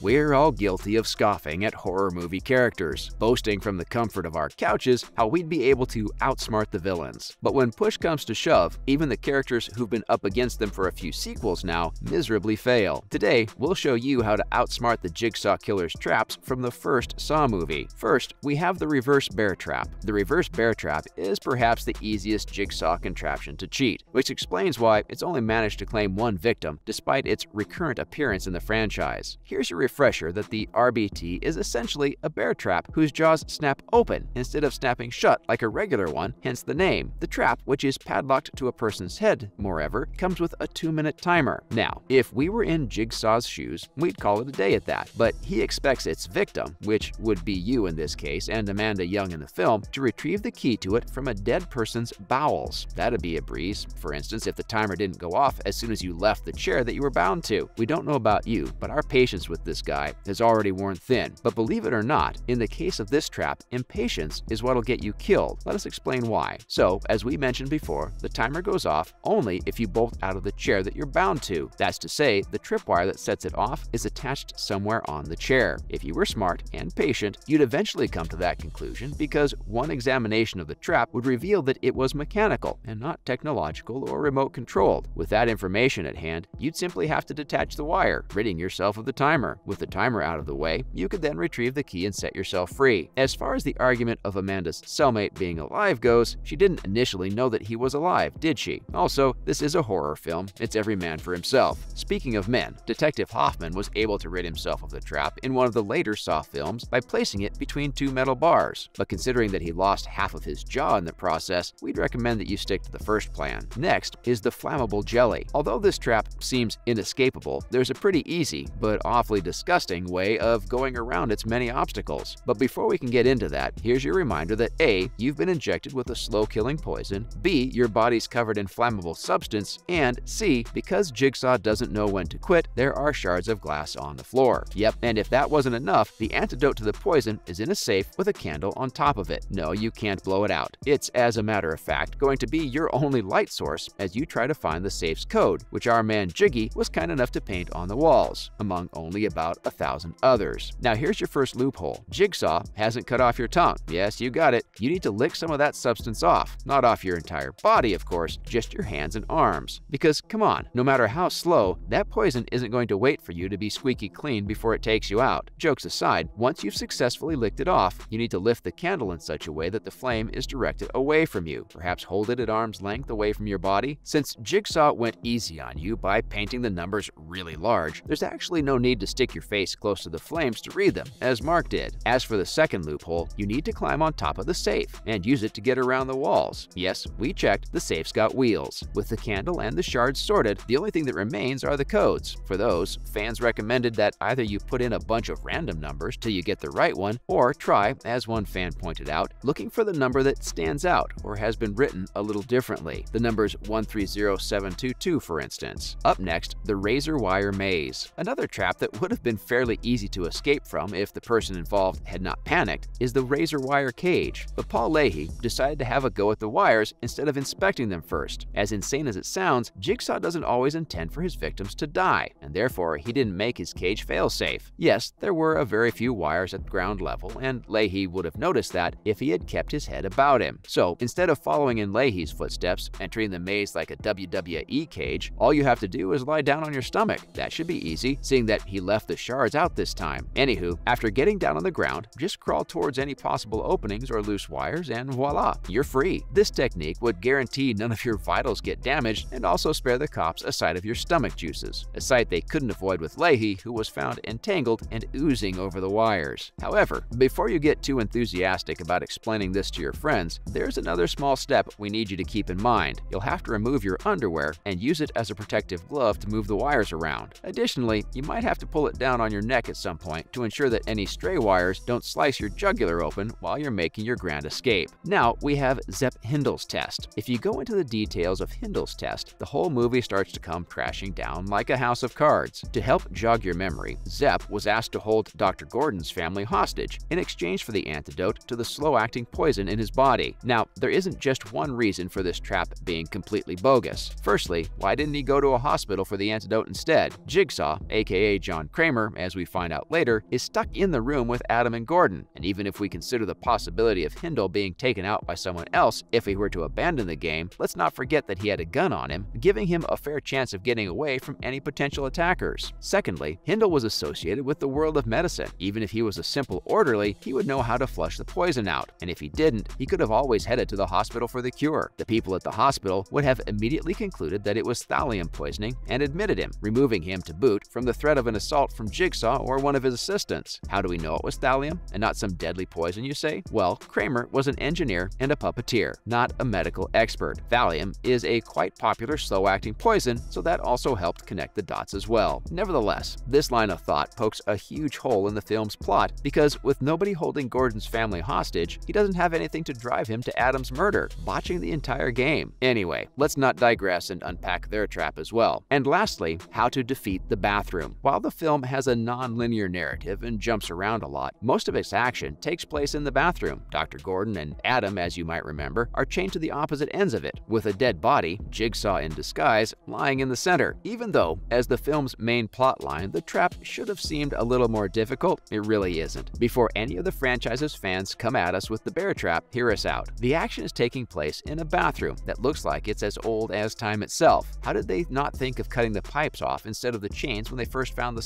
We're all guilty of scoffing at horror movie characters, boasting from the comfort of our couches how we'd be able to outsmart the villains. But when push comes to shove, even the characters who've been up against them for a few sequels now miserably fail. Today, we'll show you how to outsmart the Jigsaw Killer's traps from the first Saw movie. First, we have the reverse bear trap. The reverse bear trap is perhaps the easiest Jigsaw contraption to cheat, which explains why it's only managed to claim one victim despite its recurrent appearance in the franchise. Here's a refresher that the RBT is essentially a bear trap whose jaws snap open instead of snapping shut like a regular one, hence the name. The trap, which is padlocked to a person's head, moreover, comes with a two-minute timer. Now, if we were in Jigsaw's shoes, we'd call it a day at that, but he expects its victim, which would be you in this case and Amanda Young in the film, to retrieve the key to it from a dead person's bowels. That'd be a breeze, for instance, if the timer didn't go off as soon as you left the chair that you were bound to. We don't know about you, but our patience with this guy has already worn thin. But believe it or not, in the case of this trap, impatience is what'll get you killed. Let us explain why. So, as we mentioned before, the timer goes off only if you bolt out of the chair that you're bound to. That's to say, the tripwire that sets it off is attached somewhere on the chair. If you were smart and patient, you'd eventually come to that conclusion because one examination of the trap would reveal that it was mechanical and not technological or remote controlled. With that information at hand, you'd simply have to detach the wire, ridding yourself of the timer. With the timer out of the way, you could then retrieve the key and set yourself free. As far as the argument of Amanda's cellmate being alive goes, she didn't initially know that he was alive, did she? Also, this is a horror film. It's every man for himself. Speaking of men, Detective Hoffman was able to rid himself of the trap in one of the later Saw films by placing it between two metal bars. But considering that he lost half of his jaw in the process, we'd recommend that you stick to the first plan. Next is the flammable jelly. Although this trap seems inescapable, there's a pretty easy, but awfully disgusting way of going around its many obstacles. But before we can get into that, here's your reminder that A. You've been injected with a slow-killing poison, B. Your body's covered in flammable substance, and C. Because Jigsaw doesn't know when to quit, there are shards of glass on the floor. Yep, and if that wasn't enough, the antidote to the poison is in a safe with a candle on top of it. No, you can't blow it out. It's, as a matter of fact, going to be your only light source as you try to find the safe's code, which our man Jiggy was kind enough to paint on the walls, among only about a thousand others. Now here's your first loophole. Jigsaw hasn't cut off your tongue. Yes, you got it. You need to lick some of that substance off. Not off your entire body, of course, just your hands and arms. Because, come on, no matter how slow, that poison isn't going to wait for you to be squeaky clean before it takes you out. Jokes aside, once you've successfully licked it off, you need to lift the candle in such a way that the flame is directed away from you. Perhaps hold it at arm's length away from your body. Since Jigsaw went easy on you by painting the numbers really large, there's actually no need to stick your face close to the flames to read them, as Mark did. As for the second loophole, you need to climb on top of the safe and use it to get around the walls. Yes, we checked, the safe's got wheels. With the candle and the shards sorted, the only thing that remains are the codes. For those, fans recommended that either you put in a bunch of random numbers till you get the right one, or try, as one fan pointed out, looking for the number that stands out or has been written a little differently. The numbers 130722, for instance. Up next, the razor wire maze. Another trap that would have been fairly easy to escape from if the person involved had not panicked is the razor wire cage. But Paul Leahy decided to have a go at the wires instead of inspecting them first. As insane as it sounds, Jigsaw doesn't always intend for his victims to die, and therefore he didn't make his cage fail-safe. Yes, there were a very few wires at ground level, and Leahy would have noticed that if he had kept his head about him. So instead of following in Leahy's footsteps, entering the maze like a WWE cage, all you have to do is lie down on your stomach. That should be easy, seeing that he left the shards out this time. Anywho, after getting down on the ground, just crawl towards any possible openings or loose wires and voila, you're free. This technique would guarantee none of your vitals get damaged and also spare the cops a sight of your stomach juices, a sight they couldn't avoid with Leahy, who was found entangled and oozing over the wires. However, before you get too enthusiastic about explaining this to your friends, there's another small step we need you to keep in mind. You'll have to remove your underwear and use it as a protective glove to move the wires around. Additionally, you might have to pull it down on your neck at some point to ensure that any stray wires don't slice your jugular open while you're making your grand escape. Now, we have Zep Hindle's test. If you go into the details of Hindle's test, the whole movie starts to come crashing down like a house of cards. To help jog your memory, Zep was asked to hold Dr. Gordon's family hostage in exchange for the antidote to the slow-acting poison in his body. Now, there isn't just one reason for this trap being completely bogus. Firstly, why didn't he go to a hospital for the antidote instead? Jigsaw, aka John Kramer, Kramer, as we find out later, is stuck in the room with Adam and Gordon, and even if we consider the possibility of Hindle being taken out by someone else if he were to abandon the game, let's not forget that he had a gun on him, giving him a fair chance of getting away from any potential attackers. Secondly, Hindle was associated with the world of medicine. Even if he was a simple orderly, he would know how to flush the poison out, and if he didn't, he could have always headed to the hospital for the cure. The people at the hospital would have immediately concluded that it was thallium poisoning and admitted him, removing him to boot from the threat of an assault from Jigsaw or one of his assistants. How do we know it was thallium and not some deadly poison, you say? Well, Kramer was an engineer and a puppeteer, not a medical expert. Thallium is a quite popular slow-acting poison, so that also helped connect the dots as well. Nevertheless, this line of thought pokes a huge hole in the film's plot because with nobody holding Gordon's family hostage, he doesn't have anything to drive him to Adam's murder, botching the entire game. Anyway, let's not digress and unpack their trap as well. And lastly, how to defeat the bathroom. While the film has a non-linear narrative and jumps around a lot, most of its action takes place in the bathroom. Dr. Gordon and Adam, as you might remember, are chained to the opposite ends of it, with a dead body, Jigsaw in disguise, lying in the center. Even though, as the film's main plotline, the trap should have seemed a little more difficult, it really isn't. Before any of the franchise's fans come at us with the bear trap, hear us out. The action is taking place in a bathroom that looks like it's as old as time itself. How did they not think of cutting the pipes off instead of the chains when they first found the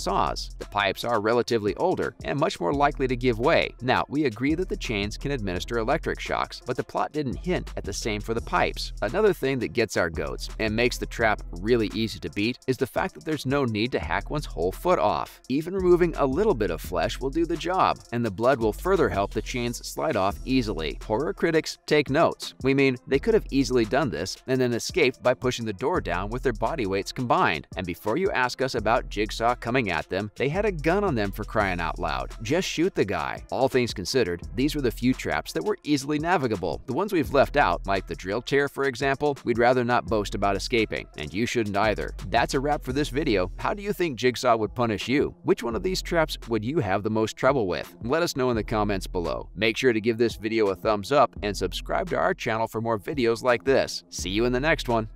The pipes are relatively older and much more likely to give way. Now, we agree that the chains can administer electric shocks, but the plot didn't hint at the same for the pipes. Another thing that gets our goats and makes the trap really easy to beat is the fact that there's no need to hack one's whole foot off. Even removing a little bit of flesh will do the job, and the blood will further help the chains slide off easily. Horror critics take notes. We mean they could have easily done this and then escaped by pushing the door down with their body weights combined. And before you ask us about Jigsaw coming at them, they had a gun on them for crying out loud. Just shoot the guy. All things considered, these were the few traps that were easily navigable. The ones we've left out, like the drill chair for example, we'd rather not boast about escaping, and you shouldn't either. That's a wrap for this video. How do you think Jigsaw would punish you? Which one of these traps would you have the most trouble with? Let us know in the comments below. Make sure to give this video a thumbs up and subscribe to our channel for more videos like this. See you in the next one.